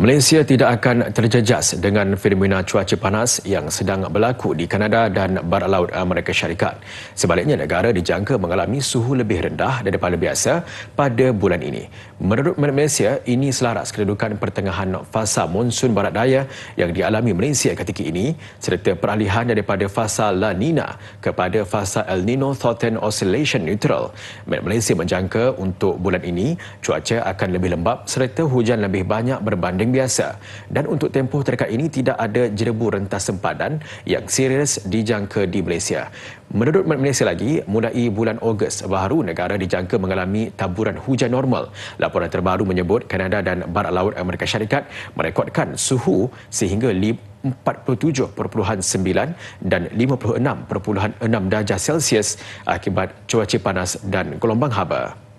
Malaysia tidak akan terjejas dengan fenomena cuaca panas yang sedang berlaku di Kanada dan Barat Laut Amerika Syarikat. Sebaliknya, negara dijangka mengalami suhu lebih rendah daripada biasa pada bulan ini. Menurut Malaysia, ini selaras kedudukan pertengahan fasa monsun barat daya yang dialami Malaysia ketika ini serta peralihan daripada fasa La Nina kepada fasa El Nino Thousand Oscillation Neutral. Malaysia menjangka untuk bulan ini cuaca akan lebih lembap serta hujan lebih banyak berbanding yang biasa dan untuk tempoh terdekat ini tidak ada jerebu rentas sempadan yang serius dijangka di Malaysia. Menurut Malaysia lagi, mulai bulan Ogos baru negara dijangka mengalami taburan hujan normal. Laporan terbaru menyebut Kanada dan Barat Laut Amerika Syarikat merekodkan suhu sehingga 47.9 dan 56.6 darjah Celsius akibat cuaca panas dan gelombang haba.